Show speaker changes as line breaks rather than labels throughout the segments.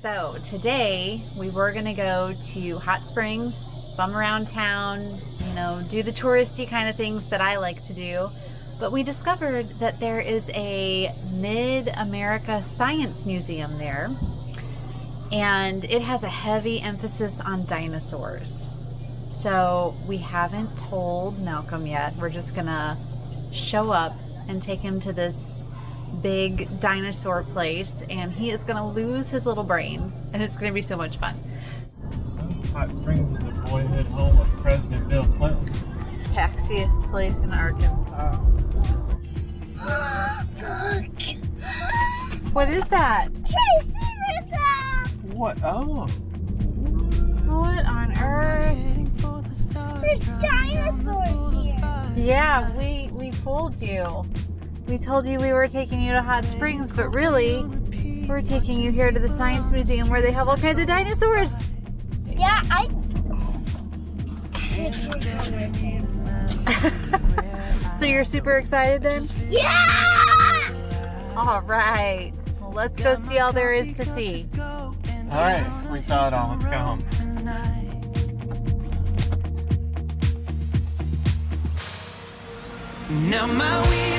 So today we were gonna go to Hot Springs, bum around town, you know, do the touristy kind of things that I like to do. But we discovered that there is a Mid-America Science Museum there and it has a heavy emphasis on dinosaurs. So we haven't told Malcolm yet. We're just gonna show up and take him to this big dinosaur place and he is gonna lose his little brain and it's gonna be so much fun.
Hot Springs is the boyhood home of President Bill Clinton.
Taxiest place in Arkansas. what is that?
What? Oh.
What on earth?
There's dinosaurs here.
Yeah, we we fooled you. We told you we were taking you to Hot Springs, but really, we're taking you here to the Science Museum where they have all kinds of dinosaurs.
Yeah, I.
So you're super excited then?
Yeah!
All right. Well, let's go see all there is to see.
All right, we saw it all. Let's go home.
Now my wheels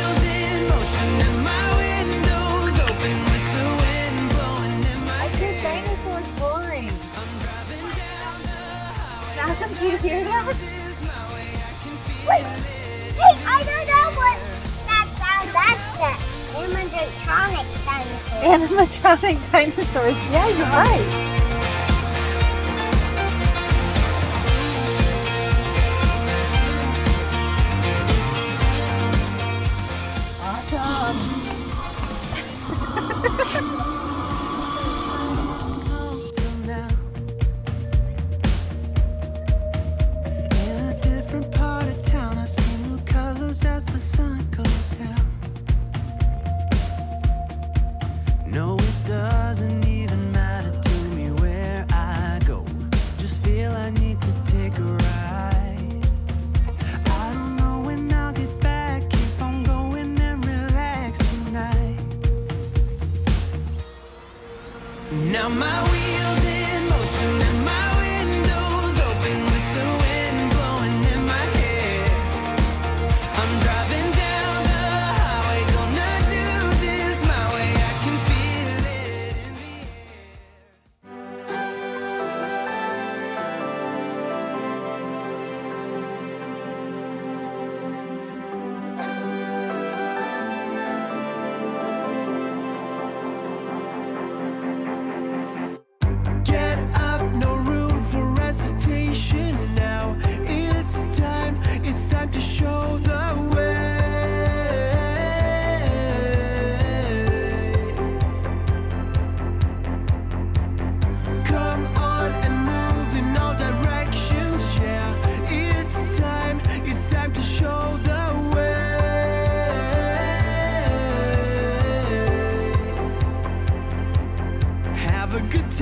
Malcolm, do you hear that?
This my way, can feel
Wait. I don't know what that sound. That's the animatronic dinosaur.
Animatronic dinosaurs. Yeah, you're right.
Now my wheels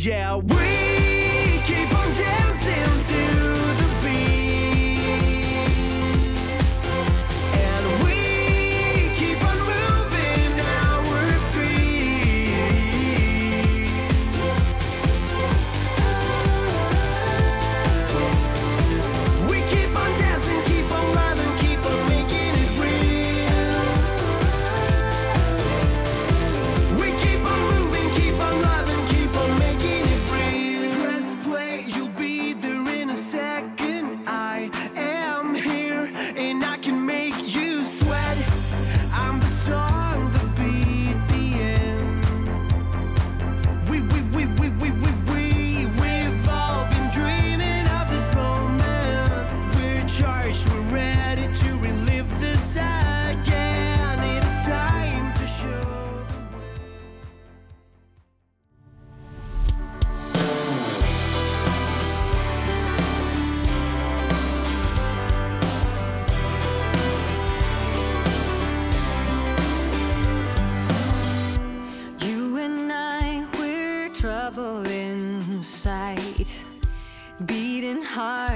Yeah, we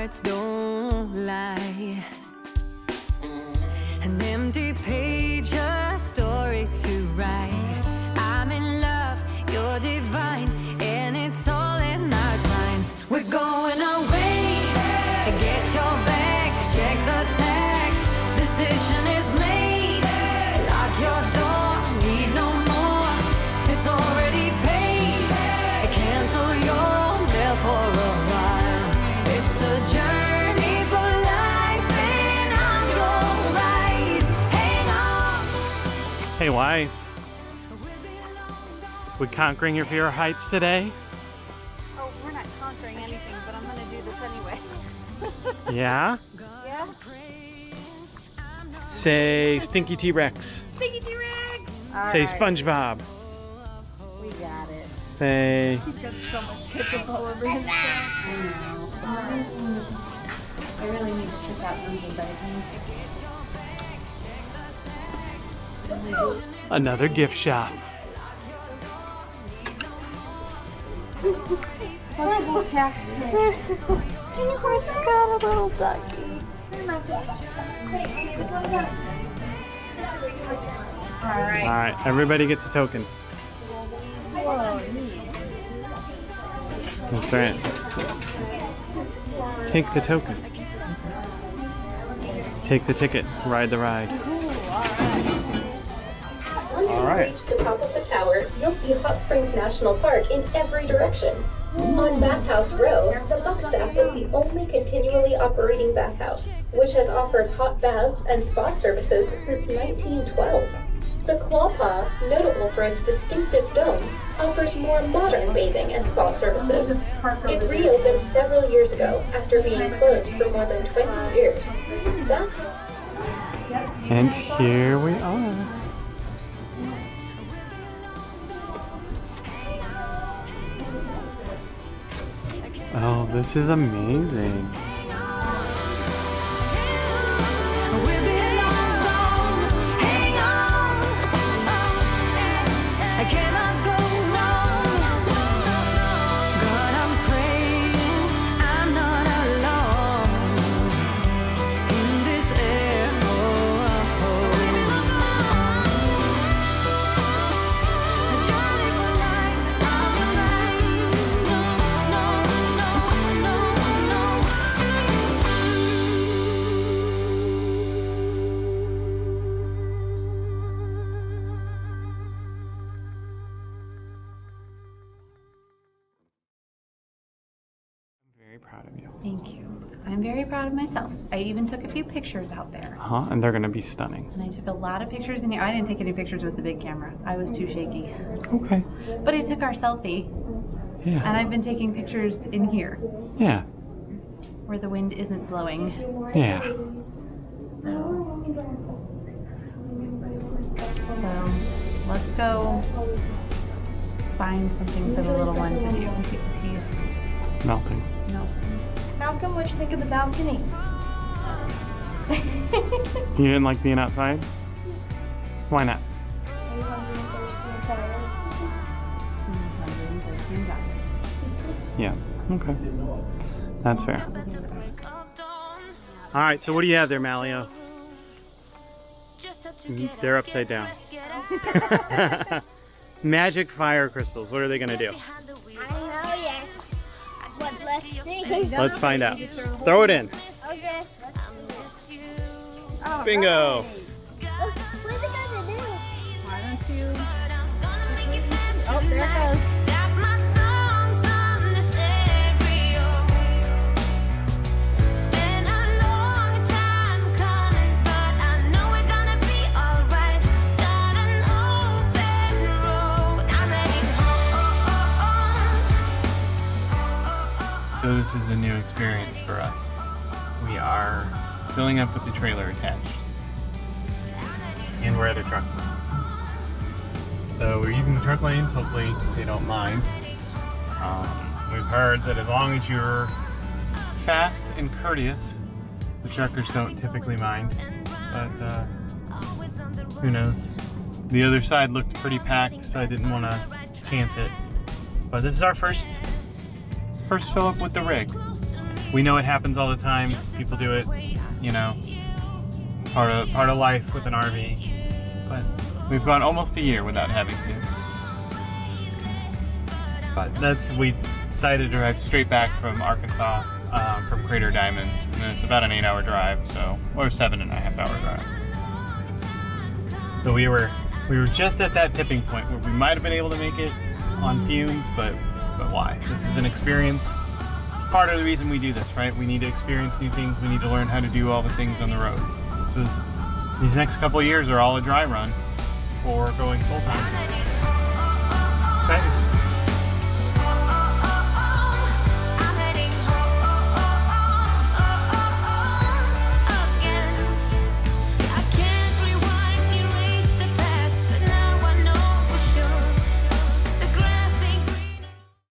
hearts don't lie. An empty page, a story to write. I'm in love, you're divine, and it's all in our signs. We're going away. Get your bag, check the tag. Decision is
why? We conquering your fear heights today?
Oh, we're not conquering anything, but I'm gonna do this anyway.
Yeah?
yeah?
Say Stinky T-Rex.
Sticky T-Rex!
Say SpongeBob.
We got it.
Say
He's got so much pickle all over himself. I know. I really need to check out something, but I think
another gift shop.
got a little ducky.
Alright.
All right, everybody gets a token. That's right. Take the token. Take the ticket. Ride the ride.
You
right.
reach the top of the tower, you'll see Hot Springs National Park in every direction. On Bathhouse Row, the Buckstaff is the only continually operating bathhouse, which has offered hot baths and spa services since 1912. The Quapaw, notable for its distinctive dome, offers more modern bathing and spa services. It reopened several years ago after being closed for more than 20 years. That's
And here we are. Oh, this is amazing.
I'm
very proud of
myself. I even took a few pictures out there.
Huh? And they're gonna be stunning.
And I took a lot of pictures in here. I didn't take any pictures with the big camera. I was too shaky.
Okay.
But I took our selfie,
Yeah.
and I've been taking pictures in here
Yeah.
where the wind isn't blowing.
Yeah.
So let's go find something for the little one to do because he's
Melting.
No.
Malcolm, what you think of the balcony?
You didn't like being outside? Why not? Yeah. Okay. That's fair. All right. So what do you have there, Malio? They're upside down. Magic fire crystals. What are they gonna do?
Let's
find out. Throw it in.
Okay.
Bingo.
What are they gonna do?
Why don't you?
Oh, there it goes.
Filling up with the trailer attached. And we're at a truck stop. So we're using the truck lanes, hopefully they don't mind. Um, we've heard that as long as you're fast and courteous, the truckers don't typically mind. But uh, who knows? The other side looked pretty packed, so I didn't want to chance it. But this is our first first fill up with the rig. We know it happens all the time. People do it, you know, part of part of life with an RV. But we've gone almost a year without having to. But that's we decided to drive straight back from Arkansas, um, from Crater Diamonds, and it's about an eight-hour drive, so or seven and a half hour drive. So we were we were just at that tipping point where we might have been able to make it on fumes, but but why? This is an experience part of the reason we do this, right? We need to experience new things. We need to learn how to do all the things on the road. So these next couple years are all a dry run for going full time.